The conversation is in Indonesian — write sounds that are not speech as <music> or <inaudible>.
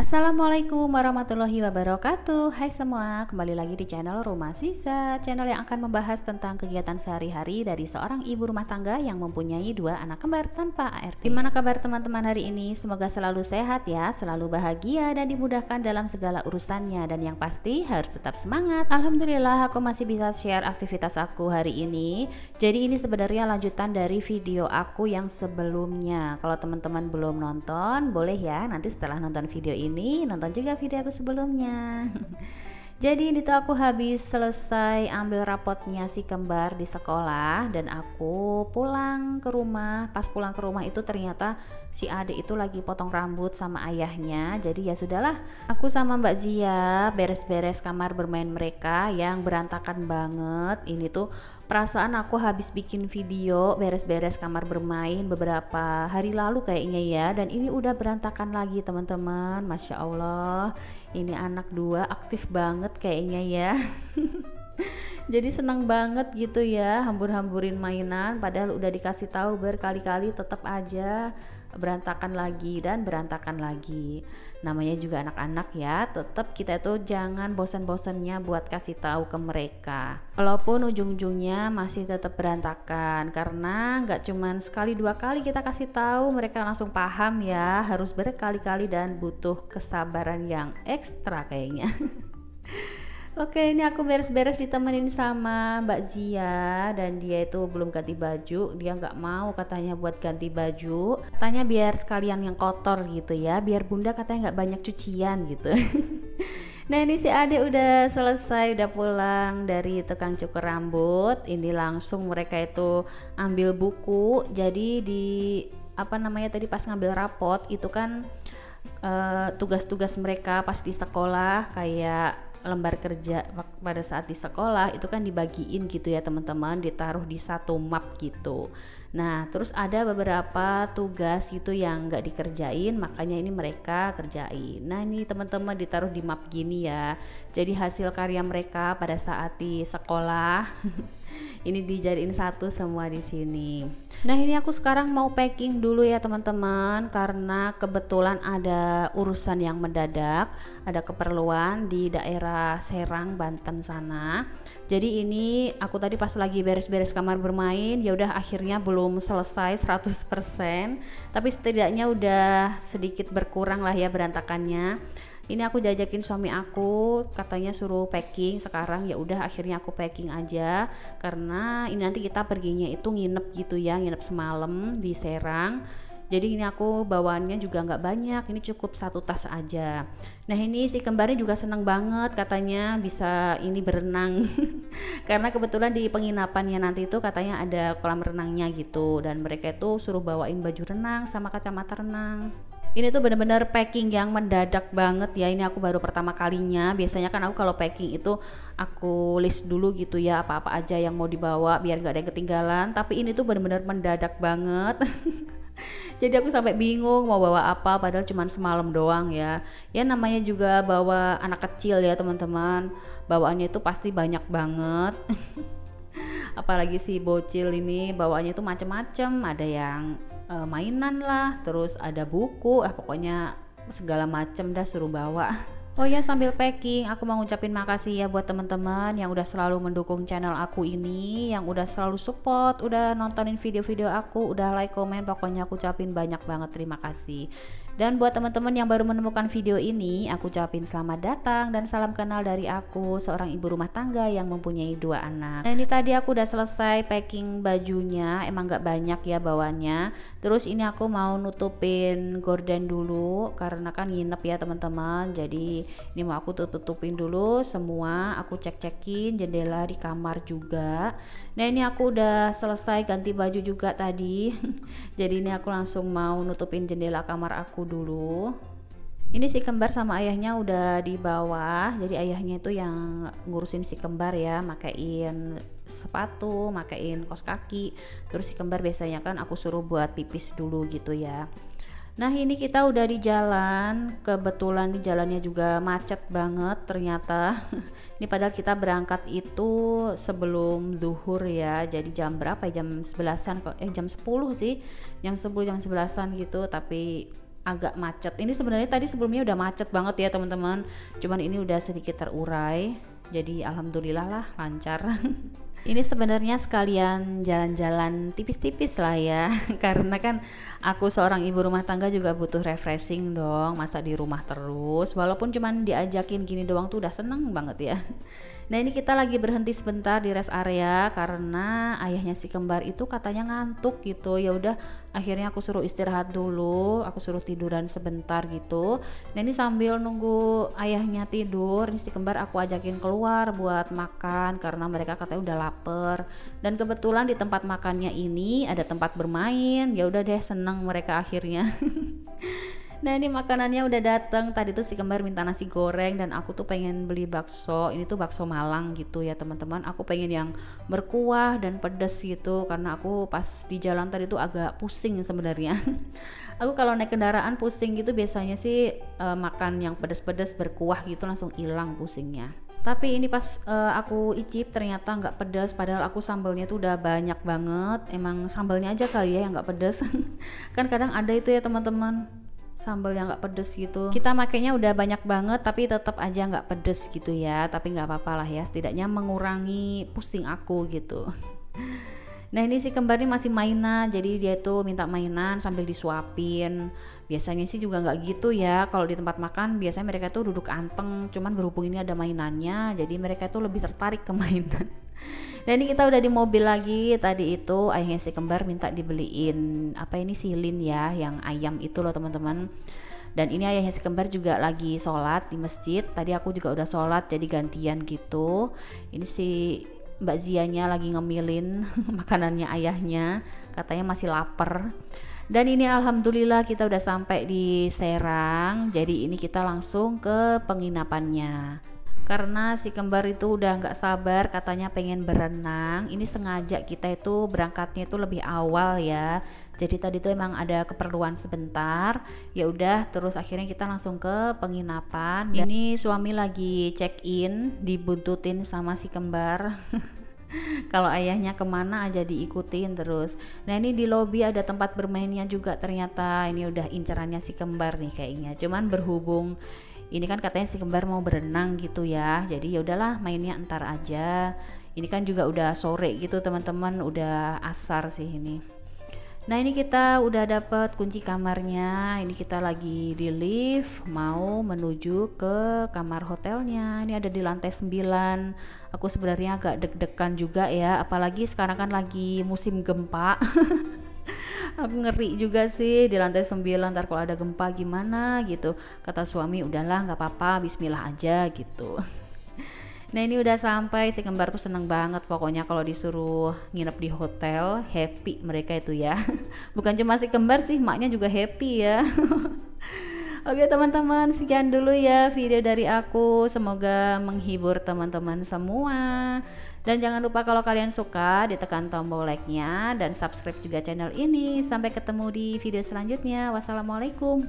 Assalamualaikum warahmatullahi wabarakatuh. Hai semua, kembali lagi di channel Rumah Sisa Channel yang akan membahas tentang kegiatan sehari-hari dari seorang ibu rumah tangga yang mempunyai dua anak kembar tanpa ART Gimana kabar teman-teman hari ini? Semoga selalu sehat ya, selalu bahagia dan dimudahkan dalam segala urusannya. Dan yang pasti harus tetap semangat. Alhamdulillah aku masih bisa share aktivitas aku hari ini. Jadi ini sebenarnya lanjutan dari video aku yang sebelumnya. Kalau teman-teman belum nonton, boleh ya nanti setelah nonton video ini nonton juga video aku sebelumnya <laughs> jadi ini tuh aku habis selesai ambil rapotnya si kembar di sekolah dan aku pulang ke rumah. Pas pulang ke rumah itu ternyata si adik itu lagi potong rambut sama ayahnya. Jadi ya sudahlah aku sama Mbak Zia beres-beres kamar bermain mereka yang berantakan banget. Ini tuh perasaan aku habis bikin video beres-beres kamar bermain beberapa hari lalu kayaknya ya. Dan ini udah berantakan lagi teman-teman. Masya Allah ini anak dua aktif banget kayaknya ya. <laughs> Jadi senang banget gitu ya hambur-hamburin mainan padahal udah dikasih tahu berkali-kali tetap aja berantakan lagi dan berantakan lagi. Namanya juga anak-anak ya tetap kita itu jangan bosan-bosannya buat kasih tahu ke mereka. Walaupun ujung-ujungnya masih tetap berantakan karena nggak cuman sekali dua kali kita kasih tahu mereka langsung paham ya harus berkali-kali dan butuh kesabaran yang ekstra kayaknya <laughs> Oke, ini aku beres-beres ditemenin sama Mbak Zia dan dia itu belum ganti baju. Dia nggak mau katanya buat ganti baju. Katanya biar sekalian yang kotor gitu ya, biar Bunda katanya nggak banyak cucian gitu. <laughs> nah ini si Ade udah selesai, udah pulang dari tukang cukur rambut. Ini langsung mereka itu ambil buku. Jadi di apa namanya tadi pas ngambil rapot itu kan eh, tugas-tugas uh, mereka pas di sekolah kayak lembar kerja pada saat di sekolah itu kan dibagiin gitu ya teman-teman ditaruh di satu map gitu. Nah terus ada beberapa tugas gitu yang nggak dikerjain makanya ini mereka kerjain. Nah ini teman-teman ditaruh di map gini ya. Jadi hasil karya mereka pada saat di sekolah <laughs> ini dijadiin satu semua di sini. Nah ini aku sekarang mau packing dulu ya teman-teman karena kebetulan ada urusan yang mendadak, ada keperluan di daerah Serang Banten sana. Jadi ini aku tadi pas lagi beres-beres kamar bermain ya udah akhirnya belum selesai 100%, tapi setidaknya udah sedikit berkurang lah ya berantakannya ini aku jajakin suami aku katanya suruh packing. Sekarang ya udah akhirnya aku packing aja. Karena ini nanti kita perginya itu nginep gitu ya nginep semalam di Serang. Jadi ini aku bawaannya juga nggak banyak ini cukup satu tas aja. Nah ini si kembarnya juga senang banget katanya bisa ini berenang. <laughs> Karena kebetulan di penginapannya nanti itu katanya ada kolam renangnya gitu. Dan mereka itu suruh bawain baju renang sama kacamata renang ini tuh bener-bener packing yang mendadak banget ya. Ini aku baru pertama kalinya. Biasanya kan aku kalau packing itu aku list dulu gitu ya apa-apa aja yang mau dibawa biar nggak ada yang ketinggalan. Tapi ini tuh bener-bener mendadak banget. <laughs> Jadi aku sampai bingung mau bawa apa padahal cuma semalam doang ya. Ya namanya juga bawa anak kecil ya teman-teman. Bawaannya itu pasti banyak banget. <laughs> Apalagi si bocil ini bawaannya itu macem-macem. Ada yang uh, mainan lah terus ada buku eh pokoknya segala macem dah suruh bawa <laughs> Oh ya sambil packing aku mau ngucapin makasih ya buat teman-teman yang udah selalu mendukung channel aku ini, yang udah selalu support, udah nontonin video-video aku, udah like, komen, pokoknya aku ucapin banyak banget terima kasih. Dan buat teman-teman yang baru menemukan video ini, aku ucapin selamat datang dan salam kenal dari aku, seorang ibu rumah tangga yang mempunyai dua anak. Nah ini tadi aku udah selesai packing bajunya, emang gak banyak ya bawahnya. Terus ini aku mau nutupin gorden dulu, karena kan nginep ya teman-teman. Jadi ini mau aku tutup-tutupin dulu semua, aku cek-cekin jendela di kamar juga. Nah ini aku udah selesai ganti baju juga tadi. <laughs> Jadi ini aku langsung mau nutupin jendela kamar aku dulu. Ini si kembar sama ayahnya udah di bawah. Jadi ayahnya itu yang ngurusin si kembar ya. Makain sepatu makain kos kaki. Terus si kembar biasanya kan aku suruh buat pipis dulu gitu ya Nah ini kita udah di jalan. Kebetulan di jalannya juga macet banget ternyata. <laughs> Ini padahal kita berangkat itu sebelum duhur ya. Jadi jam berapa ya? Jam 11an eh jam 10 sih. Jam 10 jam 11an gitu tapi agak macet. Ini sebenarnya tadi sebelumnya udah macet banget ya teman-teman. Cuman ini udah sedikit terurai. Jadi alhamdulillah lah lancar <laughs> ini sebenarnya sekalian jalan-jalan tipis-tipis lah ya. <laughs> Karena kan aku seorang ibu rumah tangga juga butuh refreshing dong masa di rumah terus. Walaupun cuman diajakin gini doang tuh udah seneng banget ya. <laughs> Nah ini kita lagi berhenti sebentar di rest area karena ayahnya si kembar itu katanya ngantuk gitu. Ya udah akhirnya aku suruh istirahat dulu, aku suruh tiduran sebentar gitu. Nah ini sambil nunggu ayahnya tidur, ini si kembar aku ajakin keluar buat makan karena mereka katanya udah lapar. Dan kebetulan di tempat makannya ini ada tempat bermain. Ya udah deh seneng mereka akhirnya. <laughs> Nah ini makanannya udah dateng Tadi tuh si kembar minta nasi goreng dan aku tuh pengen beli bakso. Ini tuh bakso Malang gitu ya teman-teman. Aku pengen yang berkuah dan pedas gitu karena aku pas di jalan tadi tuh agak pusing sebenarnya. <laughs> aku kalau naik kendaraan pusing gitu biasanya sih uh, makan yang pedas-pedas berkuah gitu langsung hilang pusingnya tapi ini pas uh, aku icip ternyata nggak pedas padahal aku sambelnya tuh udah banyak banget emang sambelnya aja kali ya yang nggak pedas <laughs> kan kadang ada itu ya teman-teman sambal yang nggak pedes gitu kita makainya udah banyak banget tapi tetap aja nggak pedes gitu ya tapi nggak apa-apa lah ya setidaknya mengurangi pusing aku gitu <laughs> Nah ini si kembar ini masih mainan, jadi dia tuh minta mainan sambil disuapin. Biasanya sih juga nggak gitu ya, kalau di tempat makan biasanya mereka tuh duduk anteng, cuman berhubung ini ada mainannya, jadi mereka tuh lebih tertarik ke <laughs> mainan. Dan ini kita udah di mobil lagi. Tadi itu ayahnya si kembar minta dibeliin apa ini silin ya, yang ayam itu loh teman-teman. Dan ini ayahnya si kembar juga lagi sholat di masjid. Tadi aku juga udah sholat jadi gantian gitu. Ini si Mbak Zianya lagi ngemilin <laughs> makanannya ayahnya. Katanya masih lapar. Dan ini alhamdulillah kita udah sampai di Serang. Jadi ini kita langsung ke penginapannya karena si kembar itu udah nggak sabar katanya pengen berenang. Ini sengaja kita itu berangkatnya itu lebih awal ya. Jadi tadi tuh emang ada keperluan sebentar. Ya udah terus akhirnya kita langsung ke penginapan. Ini suami lagi check in dibuntutin sama si kembar. <laughs> Kalau ayahnya ke mana aja diikutin terus. Nah ini di lobby ada tempat bermainnya juga ternyata. Ini udah incerannya si kembar nih kayaknya. Cuman berhubung ini kan katanya si kembar mau berenang gitu ya. Jadi ya udahlah mainnya entar aja. Ini kan juga udah sore gitu teman-teman. Udah asar sih ini. Nah ini kita udah dapet kunci kamarnya. Ini kita lagi di lift mau menuju ke kamar hotelnya. Ini ada di lantai 9 aku sebenarnya agak deg-degan juga ya. Apalagi sekarang kan lagi musim gempa <laughs> aku ngeri juga sih di lantai 9 ntar kalau ada gempa gimana gitu. Kata suami udahlah nggak apa-apa Bismillah aja gitu. <laughs> Nah ini udah sampai si kembar tuh seneng banget pokoknya kalau disuruh nginep di hotel happy mereka itu ya. <laughs> Bukan cuma si kembar sih maknya juga happy ya <laughs> Oke teman-teman sekian dulu ya video dari aku semoga menghibur teman-teman semua dan jangan lupa kalau kalian suka ditekan tombol like-nya dan subscribe juga channel ini. Sampai ketemu di video selanjutnya. Wassalamualaikum.